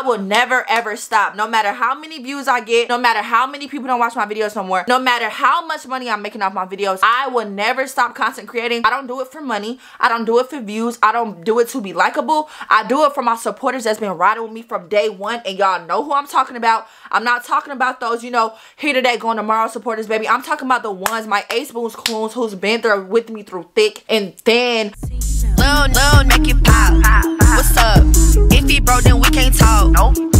I will never ever stop. No matter how many views I get, no matter how many people don't watch my videos no more, no matter how much money I'm making off my videos, I will never stop content creating. I don't do it for money. I don't do it for views. I don't do it to be likable. I do it for my supporters that's been riding with me from day one and y'all know who I'm talking about. I'm not talking about those, you know, here today, going tomorrow supporters, baby. I'm talking about the ones, my ace boons clones who's been there with me through thick and thin. Make it pop. What's up? If he broke, then we can't talk. Nope.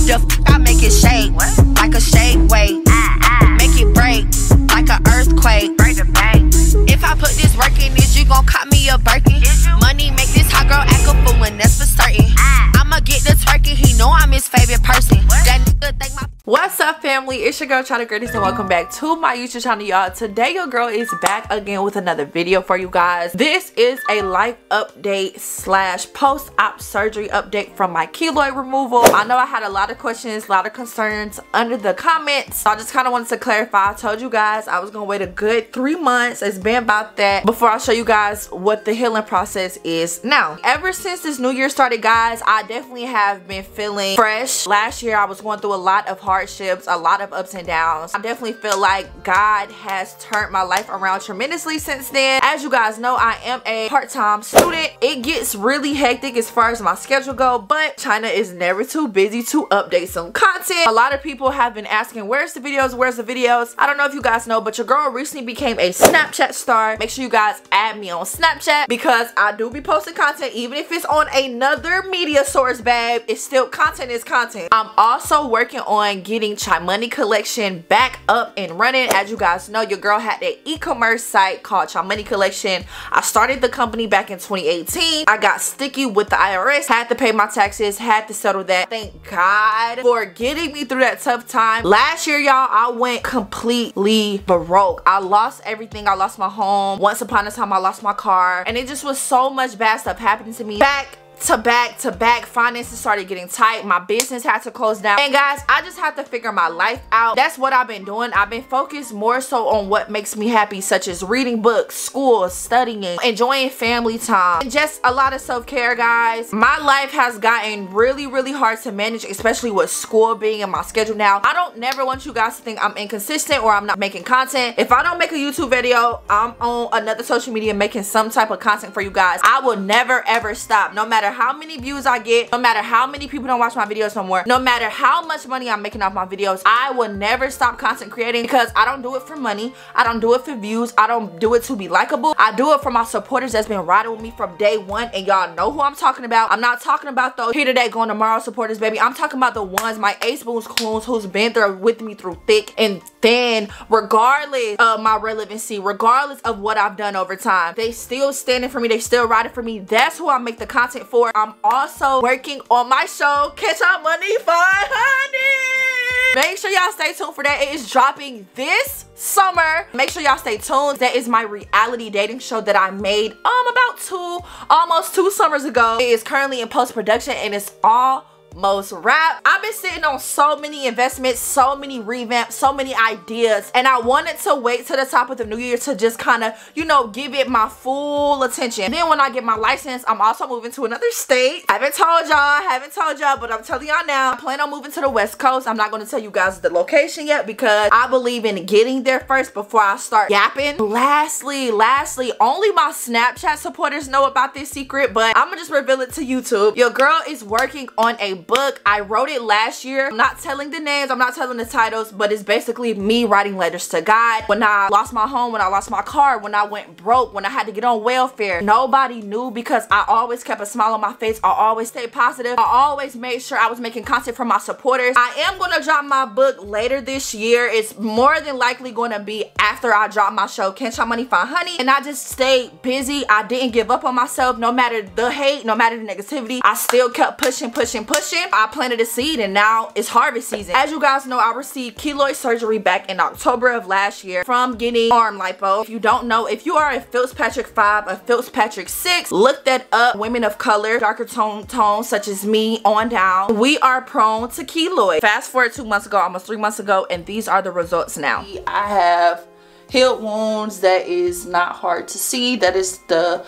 Up family? It's your girl Chy the Greatest and welcome back to my YouTube channel y'all. Today your girl is back again with another video for you guys. This is a life update slash post-op surgery update from my keloid removal. I know I had a lot of questions, a lot of concerns under the comments. So I just kind of wanted to clarify. I told you guys I was to wait a good three months. It's been about that before I show you guys what the healing process is now. Ever since this new year started guys, I definitely have been feeling fresh. Last year I was going through a lot of hard a lot of ups and downs. I definitely feel like God has turned my life around tremendously since then. As you guys know, I am a part-time student. It gets really hectic as far as my schedule go, but China is never too busy to update some content. A lot of people have been asking, where's the videos? Where's the videos? I don't know if you guys know, but your girl recently became a Snapchat star. Make sure you guys add me on Snapchat because I do be posting content, even if it's on another media source, babe. It's still content is content. I'm also working on getting Chymoney collection back up and running. As you guys know, your girl had an e-commerce site called Chymoney collection. I started the company back in 2018. I got sticky with the IRS, had to pay my taxes, had to settle that. Thank God for getting me through that tough time. Last year, y'all, I went completely broke. I lost everything. I lost my home. Once upon a time, I lost my car. And it just was so much bad stuff happening to me. Back to back to back finances started getting tight. My business had to close down. And guys i just have to figure my life out. That's what i've been doing. I've been focused more so on what makes me happy such as reading books school studying enjoying family time and just a lot of self-care guys. My life has gotten really really hard to manage especially with school being in my schedule now. I don't never want you guys to think i'm inconsistent or i'm not making content. If i don't make a youtube video i'm on another social media making some type of content for you guys. I will never ever stop no matter matter how many views I get, no matter how many people don't watch my videos no more, no matter how much money I'm making off my videos, I will never stop content creating because I don't do it for money. I don't do it for views. I don't do it to be likable. I do it for my supporters that's been riding with me from day one and y'all know who I'm talking about. I'm not talking about those here today going tomorrow supporters, baby. I'm talking about the ones, my ace boons clones who's been there with me through thick and thin, regardless of my relevancy, regardless of what I've done over time. They still standing for me. They still riding for me. That's who I make the content for I'm also working on my show, Catch Up Money 500. Make sure y'all stay tuned for that. It is dropping this summer. Make sure y'all stay tuned. That is my reality dating show that I made um about two, almost two summers ago. It is currently in post-production and it's all most rap. I've been sitting on so many investments, so many revamps, so many ideas, and I wanted to wait to the top of the new year to just kind of, you know, give it my full attention. And then when I get my license, I'm also moving to another state. I haven't told y'all, I haven't told y'all, but I'm telling y'all now, I plan on moving to the West Coast. I'm not going to tell you guys the location yet because I believe in getting there first before I start yapping. Lastly, lastly, only my Snapchat supporters know about this secret, but I'm going to just reveal it to YouTube. Your girl is working on a book. I wrote it last year. I'm not telling the names, I'm not telling the titles, but it's basically me writing letters to God. When I lost my home, when I lost my car, when I went broke, when I had to get on welfare, nobody knew because I always kept a smile on my face. I always stayed positive. I always made sure I was making content for my supporters. I am going to drop my book later this year. It's more than likely going to be after I drop my show, Catch Up Money Find Honey. And I just stayed busy. I didn't give up on myself no matter the hate, no matter the negativity. I still kept pushing, pushing, pushing I planted a seed and now it's harvest season. As you guys know, I received keloid surgery back in October of last year from getting arm lipo. If you don't know, if you are a Fitzpatrick 5, a Fitzpatrick 6, look that up. Women of color, darker tone tones such as me on down, we are prone to keloid. Fast forward two months ago, almost three months ago, and these are the results now. I have healed wounds that is not hard to see. That is the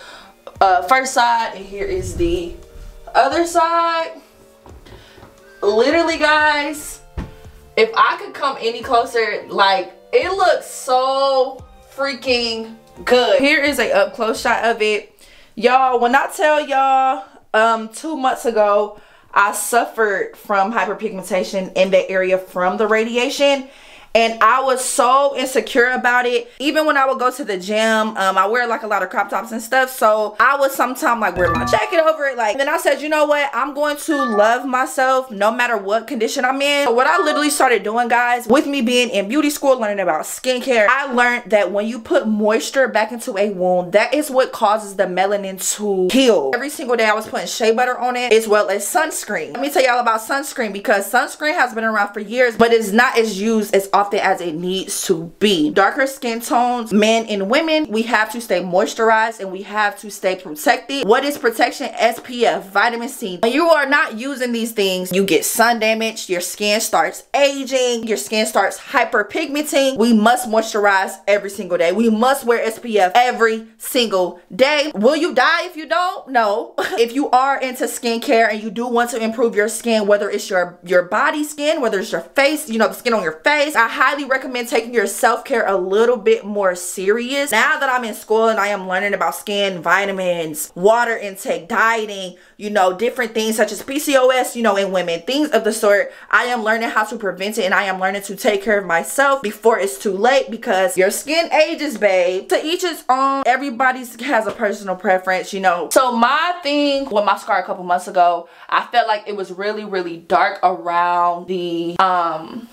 uh, first side and here is the other side literally guys if i could come any closer like it looks so freaking good. Here is a up close shot of it. Y'all when i tell y'all um two months ago i suffered from hyperpigmentation in the area from the radiation and I was so insecure about it. Even when I would go to the gym, um, I wear like a lot of crop tops and stuff. So I would sometimes like wear my jacket over it. Like, then I said, you know what? I'm going to love myself no matter what condition I'm in. So what I literally started doing, guys, with me being in beauty school, learning about skincare, I learned that when you put moisture back into a wound, that is what causes the melanin to heal. Every single day I was putting shea butter on it as well as sunscreen. Let me tell y'all about sunscreen because sunscreen has been around for years, but it's not as used as often often as it needs to be. Darker skin tones, men and women, we have to stay moisturized and we have to stay protected. What is protection? SPF, vitamin C. When you are not using these things, you get sun damage, your skin starts aging, your skin starts hyperpigmenting. We must moisturize every single day. We must wear SPF every single day. Will you die if you don't? No. if you are into skincare and you do want to improve your skin, whether it's your, your body skin, whether it's your face, you know, the skin on your face, I highly recommend taking your self-care a little bit more serious. Now that I'm in school and I am learning about skin, vitamins, water intake, dieting, you know, different things such as PCOS, you know, in women, things of the sort, I am learning how to prevent it and I am learning to take care of myself before it's too late because your skin ages, babe. To each its own, everybody has a personal preference, you know. So my thing with my scar a couple months ago, I felt like it was really, really dark around the, um,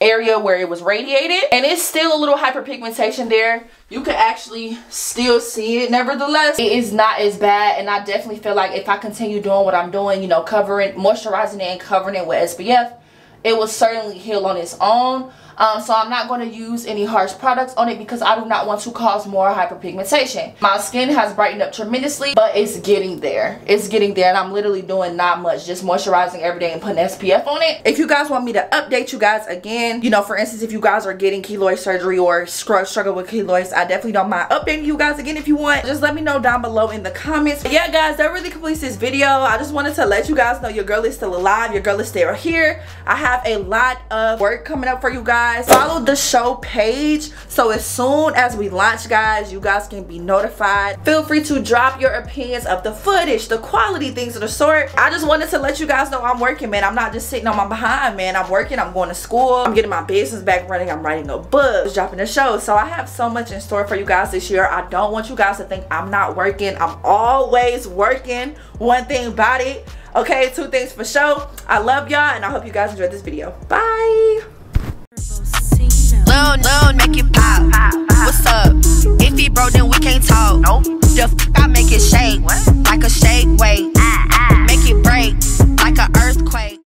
area where it was radiated and it's still a little hyperpigmentation there. You can actually still see it. Nevertheless it is not as bad and i definitely feel like if i continue doing what i'm doing you know covering moisturizing it and covering it with spf it will certainly heal on its own um, so I'm not going to use any harsh products on it because I do not want to cause more hyperpigmentation. My skin has brightened up tremendously, but it's getting there. It's getting there and I'm literally doing not much, just moisturizing every day and putting SPF on it. If you guys want me to update you guys again, you know, for instance, if you guys are getting keloid surgery or struggle with keloids, I definitely don't mind updating you guys again if you want. Just let me know down below in the comments. But yeah, guys, that really completes this video. I just wanted to let you guys know your girl is still alive. Your girl is still here. I have a lot of work coming up for you guys guys. Follow the show page. So as soon as we launch guys you guys can be notified. Feel free to drop your opinions of the footage the quality things of the sort. I just wanted to let you guys know i'm working man. I'm not just sitting on my behind man. I'm working. I'm going to school. I'm getting my business back running. I'm writing a book. Dropping a show. So i have so much in store for you guys this year. I don't want you guys to think i'm not working. I'm always working. One thing about it. Okay two things for sure. I love y'all and i hope you guys enjoyed this video. Bye Lil, make it pop. What's up? If he broke, then we can't talk. Nope. The f I make it shake. What? Like a shake weight. Ah, ah. Make it break. Like an earthquake.